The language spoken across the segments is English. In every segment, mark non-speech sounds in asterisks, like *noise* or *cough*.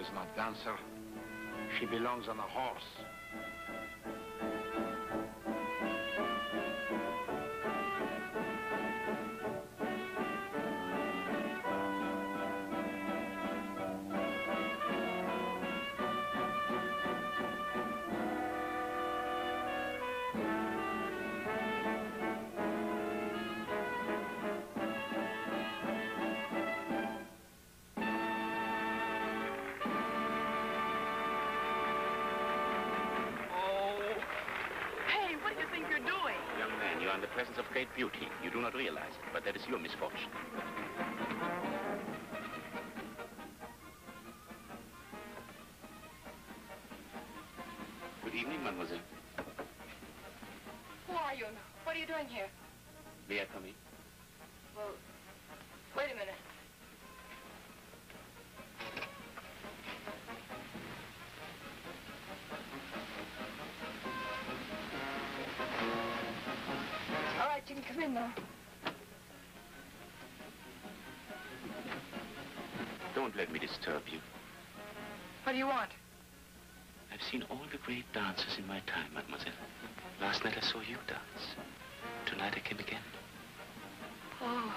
is not dancer. She belongs on a horse. Presence of great beauty. You do not realize it, but that is your misfortune. Good evening, mademoiselle. Who are you? What are you doing here? May I come in? Disturb you. What do you want? I've seen all the great dancers in my time, mademoiselle. Last night I saw you dance. Tonight I came again. Oh.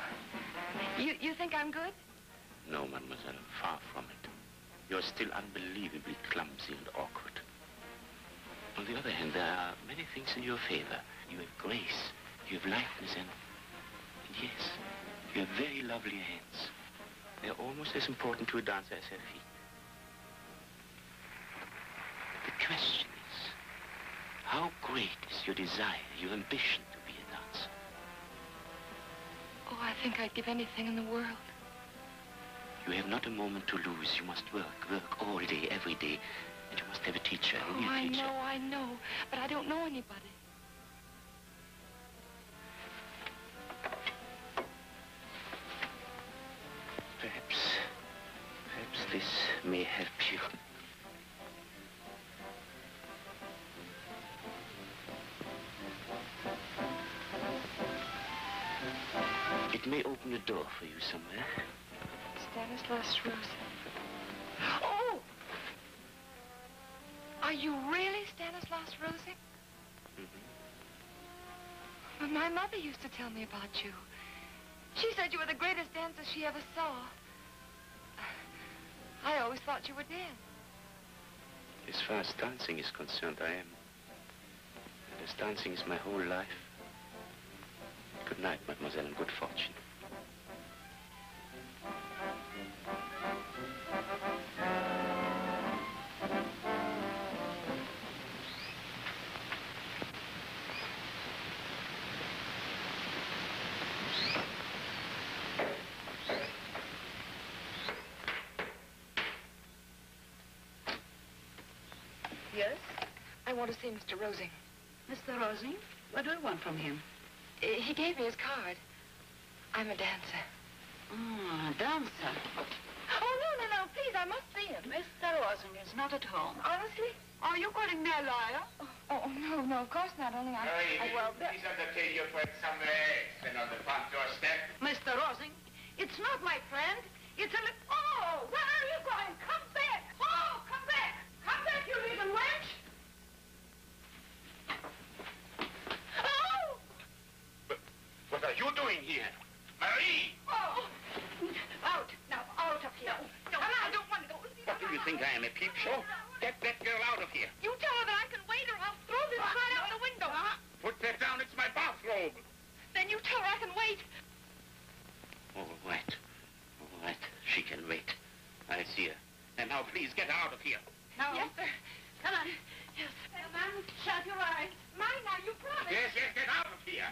You, you think I'm good? No, mademoiselle. Far from it. You're still unbelievably clumsy and awkward. On the other hand, there are many things in your favor. You have grace, you have lightness and, and yes, you have very lovely hands. They're almost as important to a dancer as her feet. The question is, how great is your desire, your ambition to be a dancer? Oh, I think I'd give anything in the world. You have not a moment to lose. You must work, work all day, every day. And you must have a teacher, a oh, real I teacher. know, I know. But I don't know anybody. This may help you. It may open a door for you somewhere. Stanislaus Rosing. Oh! Are you really Stanislaus Rosing? Mm -hmm. My mother used to tell me about you. She said you were the greatest dancer she ever saw. I always thought you were dead. As far as dancing is concerned, I am. And as dancing is my whole life. Good night, mademoiselle, and good fortune. I want to see Mr. Rosing. Mr. Rosing? What do you want from him? He gave me his card. I'm a dancer. Ah, a dancer. Oh, no, no, no, please, I must see him. Mr. Rosing is not at home. Honestly? Are you calling me a liar? Oh, oh no, no, of course not. Only I... I well, please entertain your friend somewhere else than on the front doorstep. Mr. Rosing, it's not my friend. It's a... Oh, where are you going? Come back. Oh, come back. Come back, you little wench. What are you doing here? Marie! Oh! Out! Now, out of here. No, no, I don't want to go. What do you think I am, a peep show? Get that girl out of here. You tell her that I can wait or I'll throw this sign out the window. Put that down. It's my bathrobe. Then you tell her I can wait. All right. All right. She can wait. I see her. And now please get out of here. No. Yes, sir. Come on. Yes. Come on. Shut your eyes. Mine now, you promised. Yes, yes, get out of here.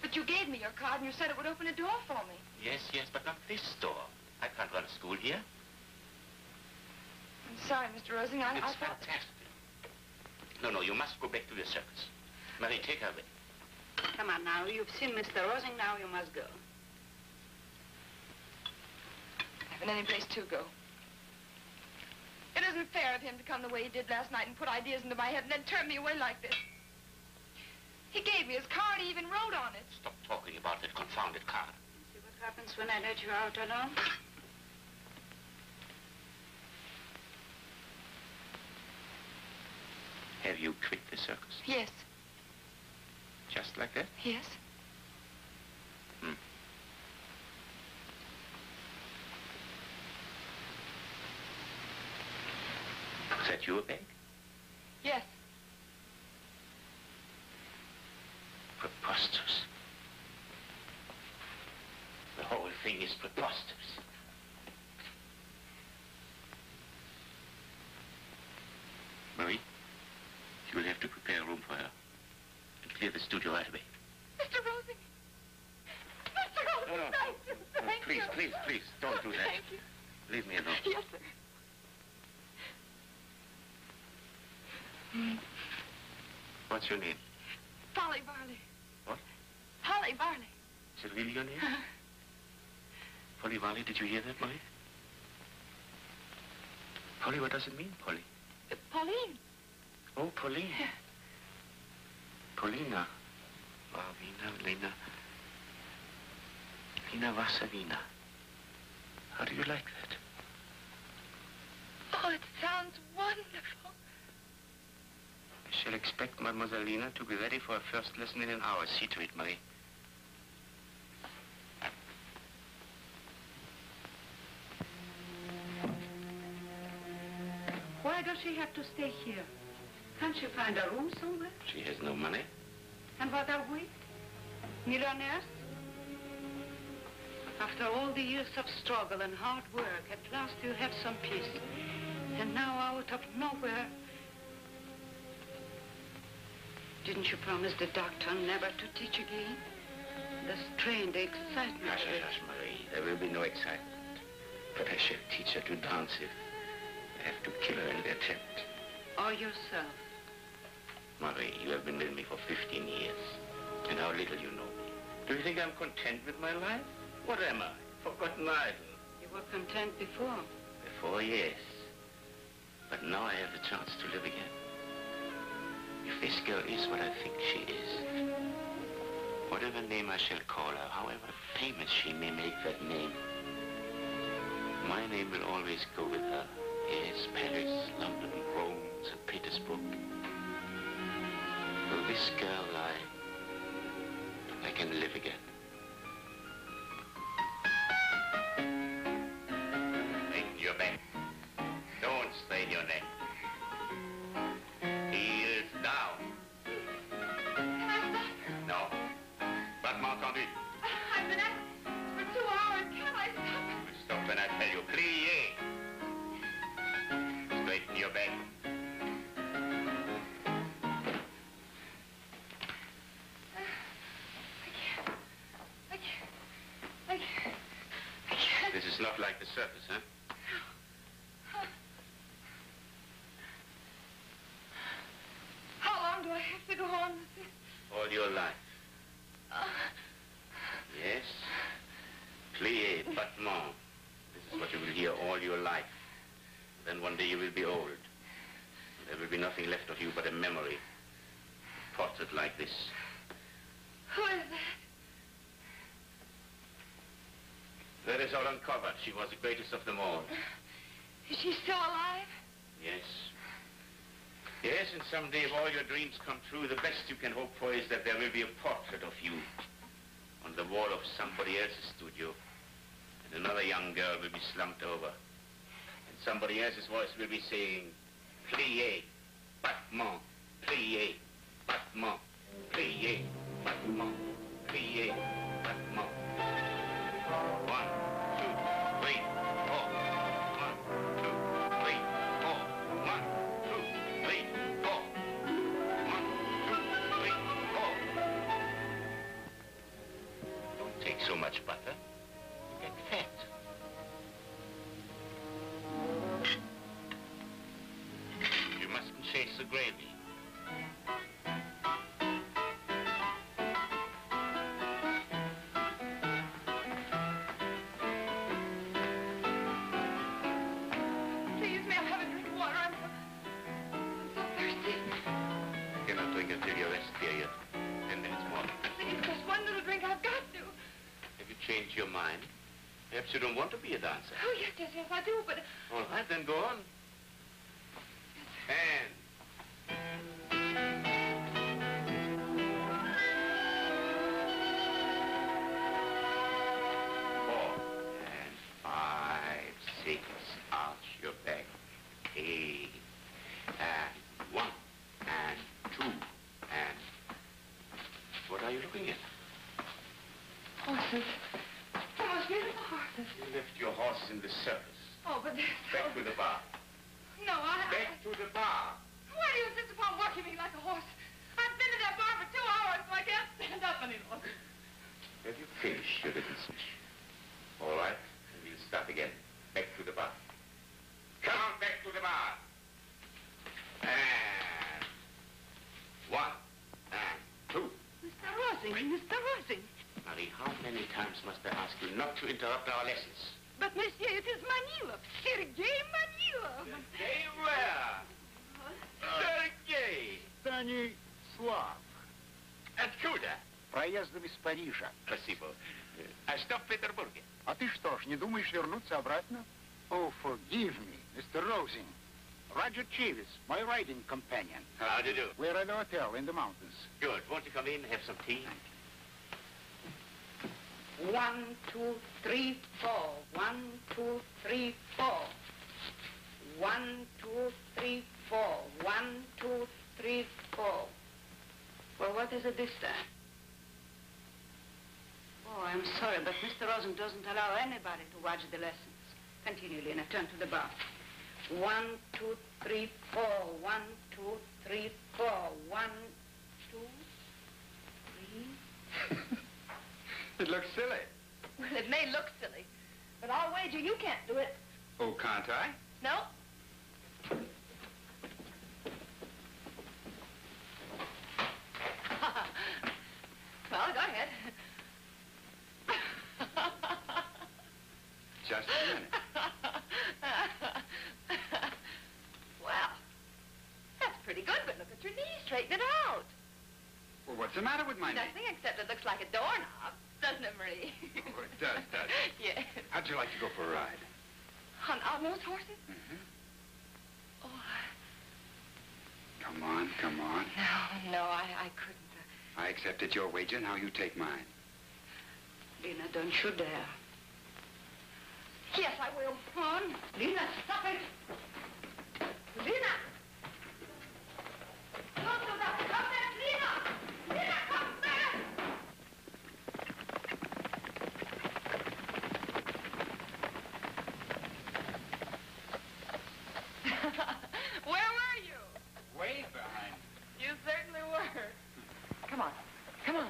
But you gave me your card and you said it would open a door for me. Yes, yes, but not this door. I can't run a school here. I'm sorry, Mr. Rosing. I, it's I thought... fantastic. No, no, you must go back to the circus. Marie, take her away. Come on now. You've seen Mr. Rosing. Now you must go. I haven't any place to go. It isn't fair of him to come the way he did last night and put ideas into my head and then turn me away like this. He gave me his card. He even wrote on it. Stop talking about that confounded card. See what happens when I let you out alone? Have you quit the circus? Yes. Just like that? Yes. Hmm. Is that your bag? Yes. Preposterous. The whole thing is preposterous. Marie, you will have to prepare a room for her and clear the studio right away. Mr. Rosing. Mr. Rosing, No, no, thank you. no, Thank please, you. please, please, don't do that. Thank you. Leave me alone. Yes, sir. What's your name? Polly Varley. What? Polly Varley. Is it really your name? Polly Varley, did you hear that, Marie? Polly, what does it mean, Polly? Uh, Pauline. Oh, Pauline. Paulina. Marvina, Lena. Lena Varsavina. How do you like that? Oh, it sounds wonderful. I shall expect Mademoiselle Lena to be ready for her first lesson in an hour. See to it, Marie. Why does she have to stay here? Can't she find a room somewhere? She has no money. And what are we? Millionaires? After all the years of struggle and hard work, at last you have some peace. And now out of nowhere... Didn't you promise the doctor never to teach again? The strain, the excitement. Hush, hush, hush, Marie. There will be no excitement. But I shall teach her to dance if I have to kill her in the attempt. Or yourself. Marie, you have been with me for 15 years. And how little you know me. Do you think I'm content with my life? What am I? Forgotten idol. You were content before. Before, yes. But now I have the chance to live again. If this girl is what I think she is, whatever name I shall call her, however famous she may make that name, my name will always go with her. Yes, Paris, London, Rome, St. Petersburg. This girl, I, I can live again. This is not like the surface, huh? How long do I have to go on with this? All your life. Uh, Yes. Plié, battement. This is what you will hear all your life. Then one day you will be old. There will be nothing left of you but a memory. A portrait like this. who is that? That is all uncovered. She was the greatest of them all. Is she still alive? Yes. Yes, and someday if all your dreams come true, the best you can hope for is that there will be a portrait of you on the wall of somebody else's studio. And another young girl will be slumped over. And somebody else's voice will be saying, Plié, battement, plié, battement, plié, battement, plié, so much butter. You get fat. You mustn't chase the gravy. Perhaps you don't want to be a dancer. Oh, yes, yes, yes, I do, but... All right, then go on. Horses in the circus. Oh, but so... Back to the barre. No, I... I... Back to the barre. Why do you insist upon working me like a horse? I've been in that barre for two hours, so I can't stand up any longer. Have you finished your little speech? All right, and we'll start again. Back to the barre. Come on, back to the barre. And one, and two. Mr. Rosing, Mr. Rosing. Marie, how many times must I ask you not to interrupt our lessons? It is Manilov. Sergei Manilov. Sergei where? Sergei. Станислав. Откуда? Проездом из Парижа. Спасибо. А что в Петербурге? А ты что ж, не думаешь вернуться обратно? Oh, forgive me, Mr. Rosing. Roger Chavis, my riding companion. How do you do? We're at a hotel in the mountains. Good. Won't you come in and have some tea? One, two, three, four. One, two, three, four. One, two, three, four. One, two, three, four. Well, what is it this time? Oh, I'm sorry, but Mr. Rosing doesn't allow anybody to watch the lessons. Continue, Lena. Turn to the barre. One, two, three, four. One, two, three, four. One, two, three. It looks silly. Well, it may look silly, but I'll wager you can't do it. Oh, can't I? No? well, go ahead. Just a minute. well, that's pretty good, but look at your knees. Straighten it out. Well, what's the matter with my knee? Nothing except it looks like a doorknob, doesn't it, Marie? Oh, it does, does it? yes. How'd you like to go for a ride? On, on those horses? Mm-hmm. Oh, Come on, come on. no, no, I, I couldn't. I accepted your wager, now you take mine. Lena, don't you dare. Yes, I will. On. Lena, stop it. Lena! Don't do that. Come back, Lena! Lena, come back! Where were you? Way behind. You certainly were. Come on. Come on.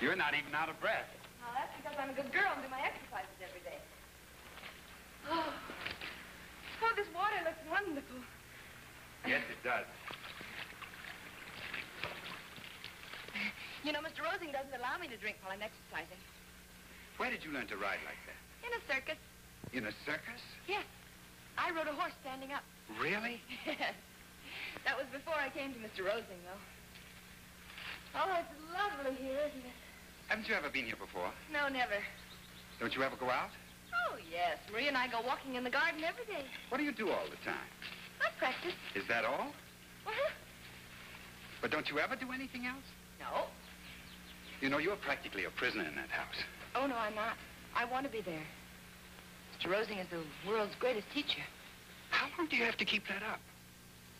You're not even out of breath. Now, that's because I'm a good girl and do my exercises every day. Oh, *sighs* oh this water looks wonderful. Yes, it does. You know, Mr. Rosing doesn't allow me to drink while I'm exercising. Where did you learn to ride like that? In a circus. In a circus? Yes. I rode a horse standing up. Really? Yes. *laughs* That was before I came to Mr. Rosing, though. Oh, it's lovely here, isn't it? Haven't you ever been here before? No, never. Don't you ever go out? Oh, yes. Marie and I go walking in the garden every day. What do you do all the time? I practice. Is that all? Uh-huh. But don't you ever do anything else? No. You know, you're practically a prisoner in that house. Oh, no, I'm not. I want to be there. Mr. Rosing is the world's greatest teacher. How long do you have to keep that up?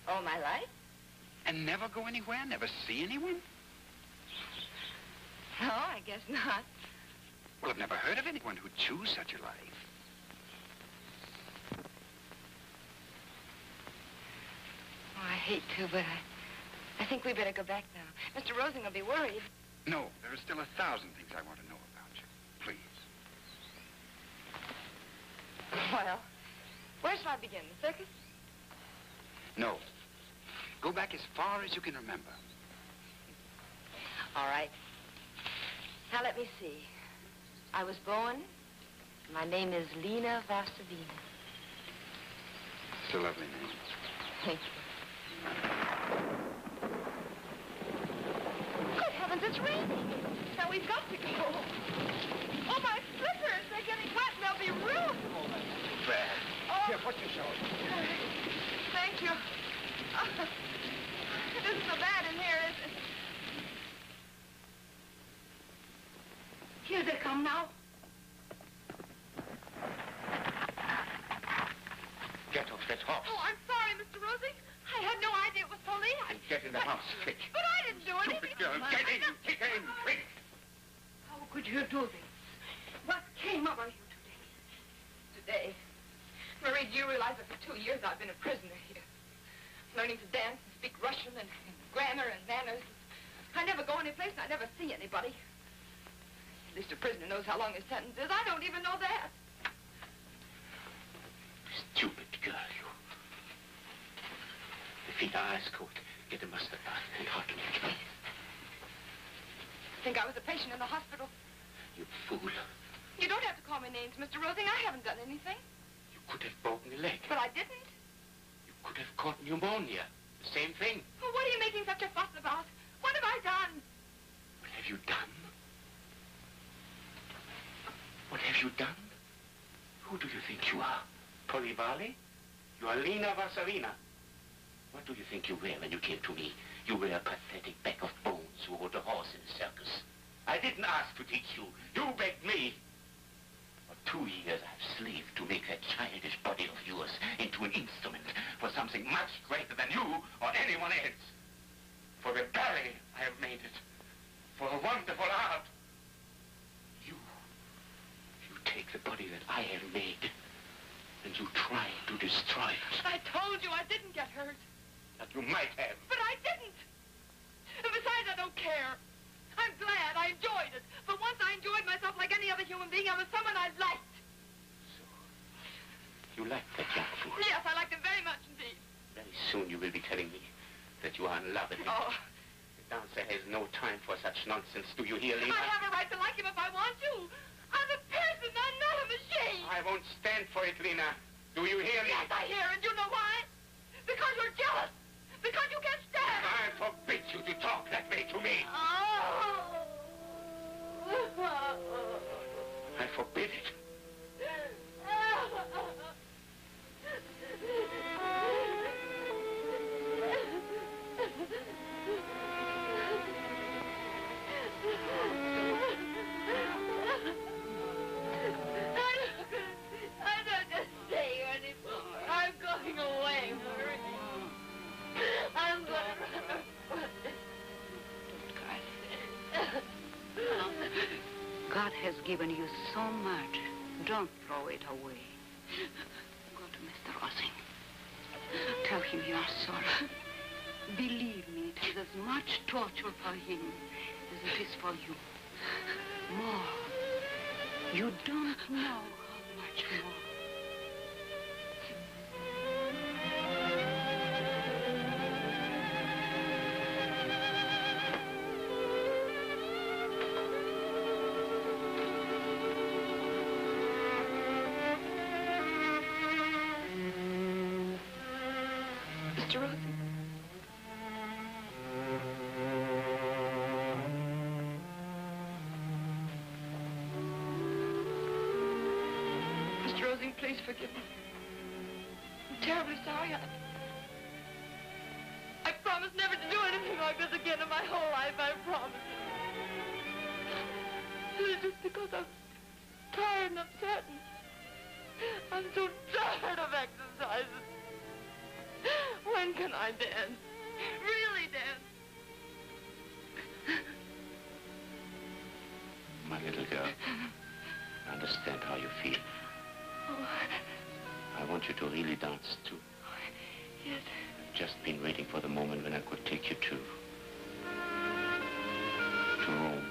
All my life? And never go anywhere? Never see anyone? No, I guess not. Well, I've never heard of anyone who'd choose such a life. Oh, I hate to, but I, I think we better go back now. Mr. Rosing will be worried. No, there are still a thousand things I want to know about you. Please. Well, where shall I begin? The circus? No. Go back as far as you can remember. All right. Now, let me see. I was born. My name is Lena Varsavina. It's a lovely name. Thank you. Good heavens, it's raining. Now, we've got to go. Oh, my slippers. They're getting wet and they'll be ruined. Bad. Oh. Here, put yourself. Thank you. Uh, *laughs* it isn't so bad in here, is it? Here they come now. Get off that horse. Oh, I'm sorry, Mr. Rosing. I had no idea it was police. And get in the house, quick. But I didn't do anything. Stupid girl, get in, get in, quick. How could you do this? What came over you today? Today. Marie, do you realize that for two years I've been a prisoner here? Learning to dance and speak Russian and, and grammar and manners. I never go any place and I never see anybody. At least a prisoner knows how long his sentence is. I don't even know that. Stupid girl, you. Defeat our ice coat. Get a mustard bath and hot milk. Think I was a patient in the hospital? You fool. You don't have to call me names, Mr. Rosing. I haven't done anything. You could have broken a leg. But I didn't. You could have caught pneumonia. The same thing. Well, what are you making such a fuss about? What have I done? What have you done? What have you done? Who do you think you are? Polly Varley? You are Lena Varsavina. What do you think you were when you came to me? You were a pathetic bag of bones who rode a horse in a circus. I didn't ask to teach you. You begged me. For two years I've slaved to make that childish body of yours into an instrument for something much greater than you or anyone else. For the ballet, I have made it. For a wonderful art. You, you take the body that I have made, and you try to destroy it. I told you I didn't get hurt. That you might have. But I didn't. And besides, I don't care. I'm glad. I enjoyed it. But once I enjoyed myself like any other human being, I was someone I liked. So, you like that young fool. Yes, I liked him very much indeed. Very soon you will be telling me that you are in love with him. Oh, The dancer has no time for such nonsense. Do you hear, Lena? I have a right to like him if I want to. I'm person. I'm not a machine. I won't stand for it, Lena. Do you hear me? Yes, I hear it. You know why? Because you're jealous. Because you can't stand. I forbid you to talk that way to me. Oh. *laughs* I forbid it. Given you so much. Don't throw it away. Go to Mr. Rosing. Tell him you are sorry. Believe me, it is as much torture for him as it is for you. More. You don't know Please forgive me. I'm terribly sorry. I, I promise never to do anything like this again in my whole life. I promise. It's just because I'm tired and upset. And I'm so tired of exercises. When can I dance? Really dance? My little girl, I understand how you feel. Oh, I want you to really dance, too. yes. I've just been waiting for the moment when I could take you to... to Rome.